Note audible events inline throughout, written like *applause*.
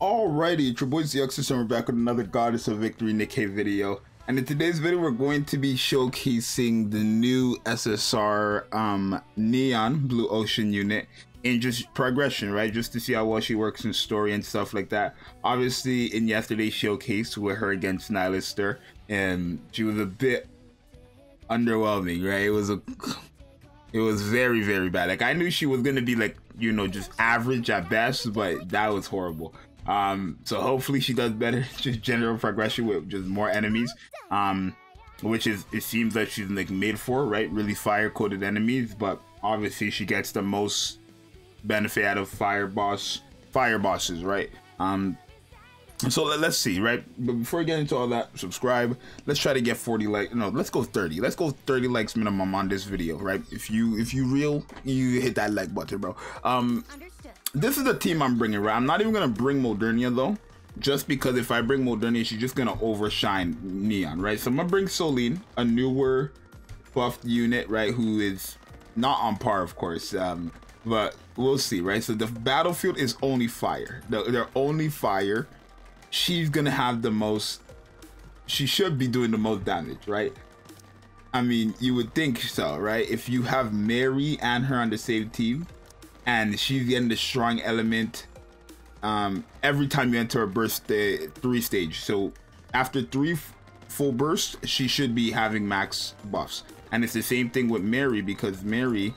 Alrighty, it's your boy and we're back with another Goddess of Victory Nikke video. And in today's video, we're going to be showcasing the new SSR um, Neon Blue Ocean unit in just progression, right? Just to see how well she works in story and stuff like that. Obviously, in yesterday's showcase with her against Nihilister, and she was a bit underwhelming, right? It was a it was very very bad like i knew she was gonna be like you know just average at best but that was horrible um, so hopefully she does better, *laughs* just general progression with just more enemies. Um, which is it seems like she's like made for, right? Really fire coded enemies, but obviously she gets the most benefit out of fire boss fire bosses, right? Um, so let, us see, right? But before we get into all that, subscribe. Let's try to get 40 likes. No, let's go 30. Let's go 30 likes minimum on this video, right? If you if you real, you hit that like button, bro. Um, this is the team I'm bringing, right? I'm not even gonna bring Modernia though, just because if I bring Modernia, she's just gonna overshine Neon, right? So I'm gonna bring Soline, a newer buffed unit, right? Who is not on par, of course, um, but we'll see, right? So the battlefield is only fire. They're only fire. She's gonna have the most. She should be doing the most damage, right? I mean, you would think so, right? If you have Mary and her on the same team, and she's getting the strong element um, every time you enter a burst three stage. So after three full bursts, she should be having max buffs. And it's the same thing with Mary because Mary,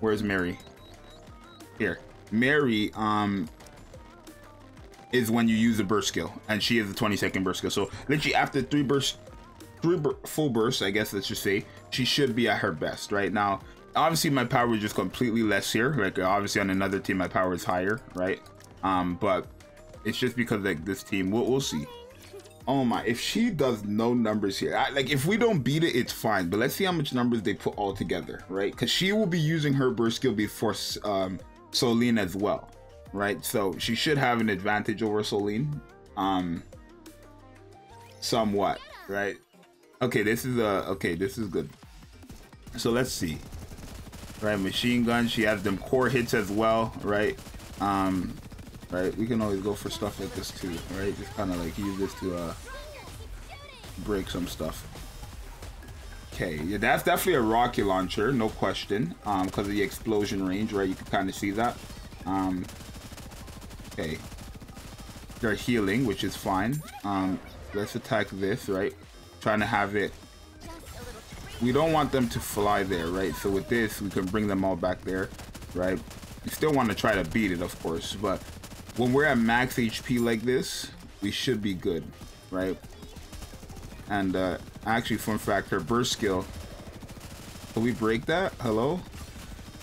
where's Mary? Here, Mary um is when you use a burst skill, and she is the 20 second burst skill. So literally after three bursts, three bur full bursts, I guess let's just say, she should be at her best right now obviously my power is just completely less here. Like obviously on another team my power is higher, right? Um, but it's just because like this team, we'll, we'll see. Oh my, if she does no numbers here, I, like if we don't beat it, it's fine. But let's see how much numbers they put all together, right? Because she will be using her burst skill before um, Soline as well, right? So she should have an advantage over Soline, um, somewhat, right? Okay, this is a okay. This is good. So let's see right? Machine gun, she has them core hits as well, right? Um, right? We can always go for stuff like this too, right? Just kind of like use this to uh, break some stuff. Okay, yeah, that's definitely a rocket launcher, no question, um, because of the explosion range, right? You can kind of see that. Um, okay, they're healing, which is fine. Um, let's attack this, right? Trying to have it we don't want them to fly there, right? So with this, we can bring them all back there, right? We still want to try to beat it, of course, but when we're at max HP like this, we should be good, right? And uh, actually, fun fact, her burst skill, can we break that? Hello?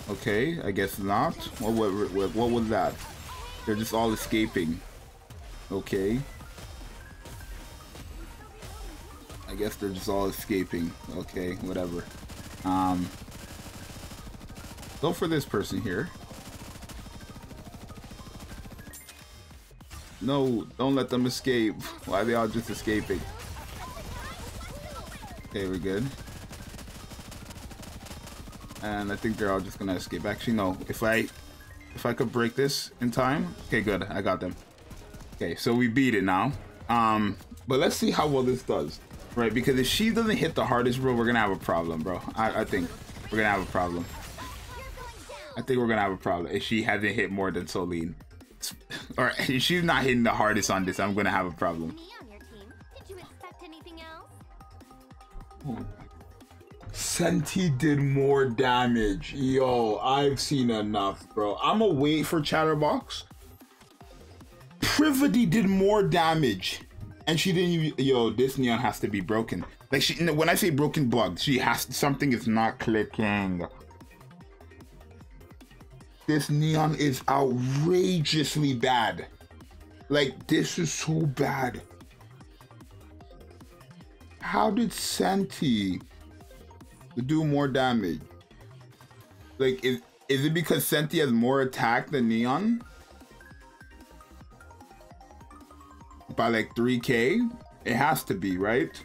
Okay, I guess not. What, what, what, what was that? They're just all escaping. Okay. I guess they're just all escaping. Okay, whatever. Um, go for this person here. No, don't let them escape. *laughs* Why are they all just escaping? Okay, we're good. And I think they're all just gonna escape. Actually, no. If I, if I could break this in time. Okay, good. I got them. Okay, so we beat it now. Um, but let's see how well this does. Right, because if she doesn't hit the hardest, bro, we're gonna have a problem, bro. I, I think we're gonna have a problem. I think we're gonna have a problem if she hasn't hit more than Soline. *laughs* Or if she's not hitting the hardest on this, I'm gonna have a problem. Oh. Centi did more damage. Yo, I've seen enough, bro. I'm gonna wait for Chatterbox. Privity did more damage and she didn't even yo this neon has to be broken. Like she when i say broken bug she has something is not clicking. This neon is outrageously bad. Like this is so bad. How did Centi do more damage? Like is, is it because Centi has more attack than neon by like 3k it has to be right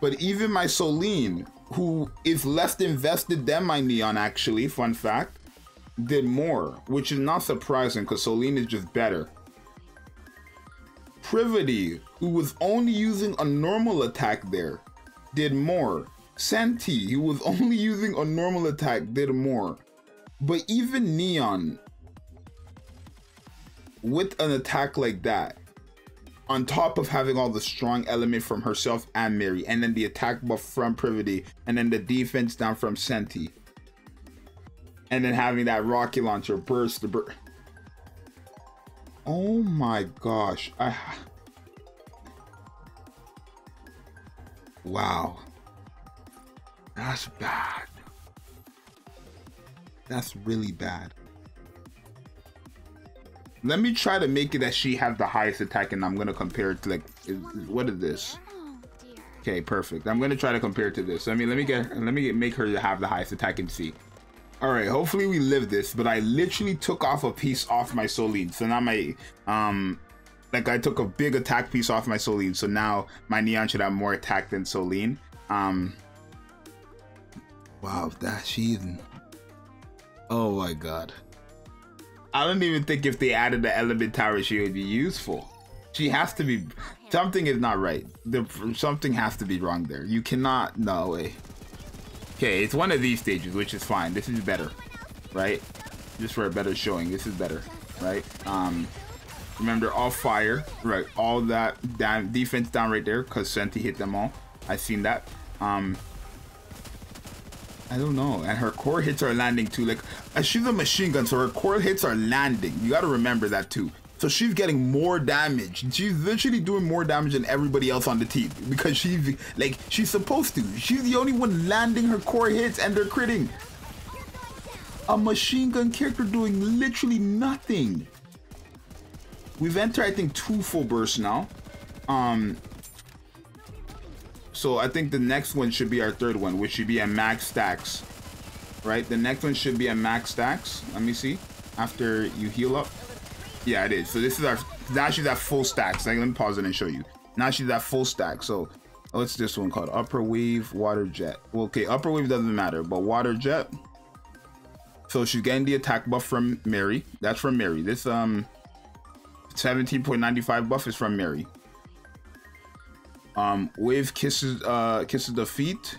but even my Soline who is less invested than my Neon actually fun fact did more, which is not surprising because Soline is just better. Privity, who was only using a normal attack there, did more. Centi, who was *laughs* only using a normal attack, did more. But even Neon, with an attack like that, on top of having all the strong element from herself and Mary, and then the attack buff from Privity, and then the defense down from Centi, and then having that rocket launcher burst the burst. Oh my gosh. I Wow. That's bad. That's really bad. Let me try to make it that she has the highest attack and I'm gonna compare it to like what is this? Okay, perfect. I'm gonna try to compare it to this. I mean let me get let me get, make her have the highest attack and see. Alright, hopefully we live this, but I literally took off a piece off my Soline. So now my um like I took a big attack piece off my Soline. So now my Neon should have more attack than Soline. Um Wow, that she's Oh my god. I don't even think if they added the element tower she would be useful. She has to be something is not right. The something has to be wrong there. You cannot no way. Okay, it's one of these stages, which is fine. This is better, right? Just for a better showing. This is better, right? Um, remember, all fire, right? All that down, defense down right there, because Centi hit them all. I've seen that. Um, I don't know. And her core hits are landing too. Like, uh, she's a machine gun, so her core hits are landing. You got to remember that too. So she's getting more damage. She's literally doing more damage than everybody else on the team because she's like she's supposed to. She's the only one landing her core hits and they're critting. A machine gun character doing literally nothing. We've entered, I think, two full bursts now. Um, so I think the next one should be our third one, which should be a max stacks. Right? The next one should be a max stacks. Let me see. After you heal up. Yeah, it is. So this is our now she's at full stack. So let me pause it and show you. Now she's at full stack. So what's this one called? Upper wave, water jet. Well, okay, upper wave doesn't matter, but water jet. So she's getting the attack buff from Mary. That's from Mary. This um 17.95 buff is from Mary. Um, wave kisses uh kisses the feet.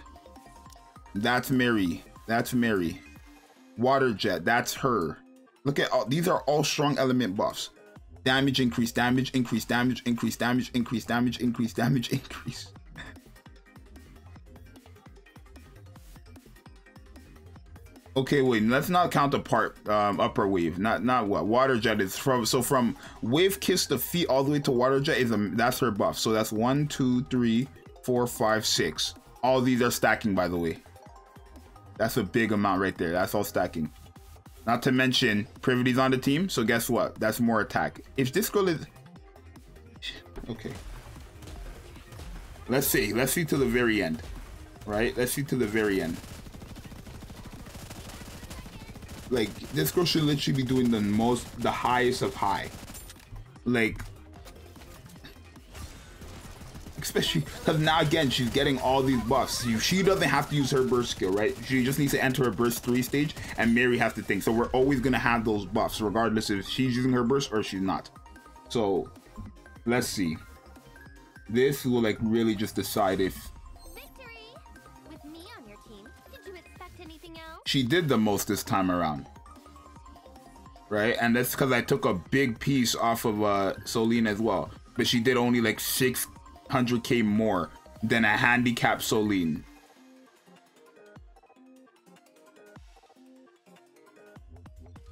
That's Mary. That's Mary. Water jet. That's her. Look at all these are all strong element buffs. Damage increase, damage increase, damage increase, damage increase, damage increase, damage increase. Okay, wait, let's not count the part um, upper wave. Not not what water jet is from. So from wave kiss the feet all the way to water jet is a that's her buff. So that's one, two, three, four, five, six. All these are stacking, by the way. That's a big amount right there. That's all stacking. Not to mention, Privity's on the team, so guess what? That's more attack. If this girl is... Okay. Let's see. Let's see to the very end. Right? Let's see to the very end. Like, this girl should literally be doing the most, the highest of high. Like, especially because now again she's getting all these buffs. She, doesn't have to use her burst skill, right? She just needs to enter a burst three stage, and Mary has to think. So we're always gonna have those buffs, regardless if she's using her burst or she's not. So let's see. This will like really just decide if she did the most this time around. Right? And that's because I took a big piece off of uh Soline as well. But she did only like six 100k more than a handicap Soline.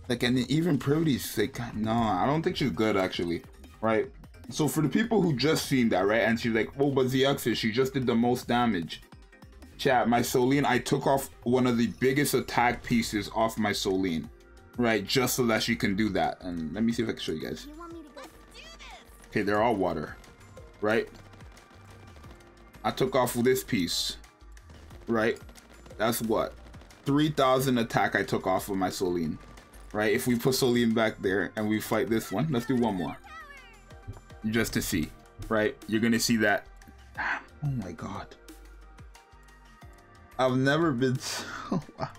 Like, and even Privity's like, no, I don't think she's good actually, right? So for the people who just seen that, right, and she's like, oh, but ZX, is she just did the most damage. Chat, my Soline, I took off one of the biggest attack pieces off my Soline, right, just so that she can do that. And let me see if I can show you guys. Okay, they're all water, right? I took off this piece, right? That's what? 3,000 attack I took off of my Soline, right? If we put Soline back there and we fight this one, let's do one more. Just to see, right? You're gonna see that. Ah, oh my god. I've never been *laughs* so... *laughs*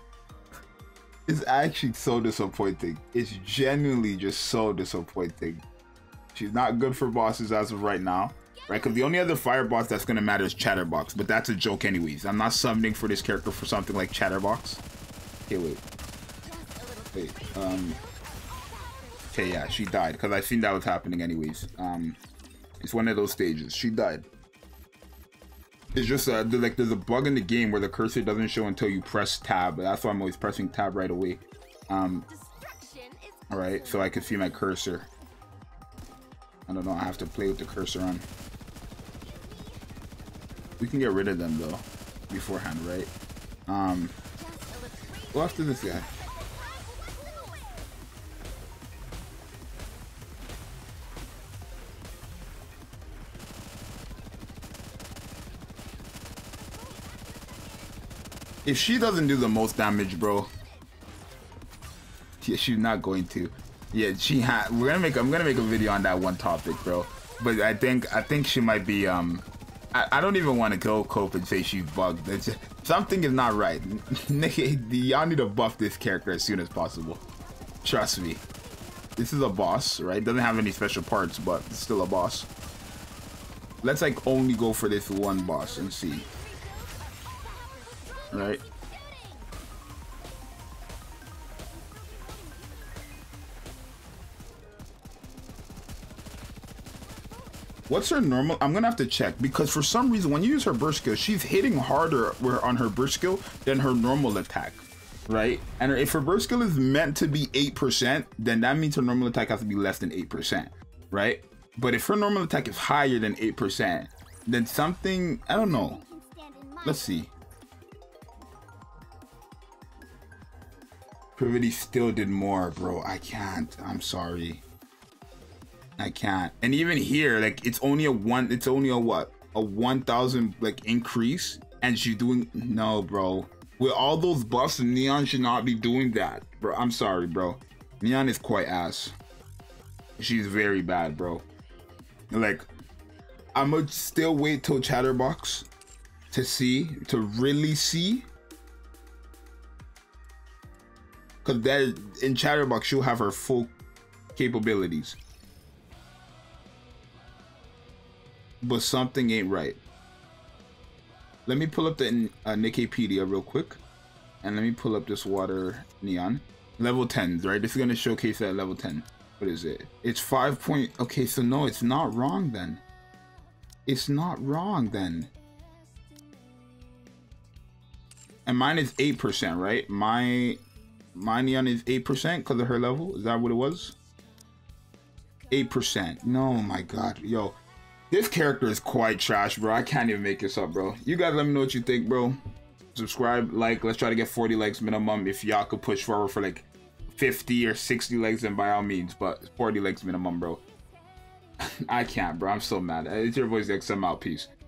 It's actually so disappointing. It's genuinely just so disappointing. She's not good for bosses as of right now. Right, because the only other fire boss that's gonna matter is Chatterbox, but that's a joke anyways. I'm not summoning for this character for something like Chatterbox. Okay, wait. Wait, um... Okay, yeah, she died, because I seen that was happening anyways. Um, It's one of those stages. She died. It's just uh, like there's a bug in the game where the cursor doesn't show until you press tab. That's why I'm always pressing tab right away. Um, all right, so I can see my cursor. I don't know. I have to play with the cursor on. We can get rid of them though beforehand, right? Um, go after this guy. If she doesn't do the most damage, bro. Yeah, she's not going to. Yeah, she had. We're gonna make. I'm gonna make a video on that one topic, bro. But I think I think she might be. Um, I, I don't even want to go cope and say she's bugged. It's something is not right. *laughs* Y'all need to buff this character as soon as possible. Trust me. This is a boss, right? Doesn't have any special parts, but still a boss. Let's like only go for this one boss and see right? What's her normal? I'm gonna have to check because for some reason when you use her burst skill, she's hitting harder on her burst skill than her normal attack, right? And if her burst skill is meant to be 8%, then that means her normal attack has to be less than 8%, right? But if her normal attack is higher than 8%, then something, I don't know. Let's see. Privity still did more, bro. I can't. I'm sorry. I can't. And even here, like it's only a one. It's only a what? A one thousand like increase, and she's doing no, bro. With all those buffs, Neon should not be doing that, bro. I'm sorry, bro. Neon is quite ass. She's very bad, bro. Like, I'ma still wait till Chatterbox to see, to really see because that in Chatterbox she'll have her full capabilities. But something ain't right. Let me pull up the uh, Nikipedia real quick, and let me pull up this water neon level 10, right? This is gonna showcase that level 10. What is it? It's five point. Okay, so no, it's not wrong then. It's not wrong then. And mine is eight percent, right? My my neon is 8% because of her level. Is that what it was? 8%. No, my God. Yo, this character is quite trash, bro. I can't even make this up, bro. You guys let me know what you think, bro. Subscribe, like. Let's try to get 40 likes minimum. If y'all could push forward for like 50 or 60 likes, then by all means. But 40 likes minimum, bro. *laughs* I can't, bro. I'm so mad. It's your voice, XM out. Peace.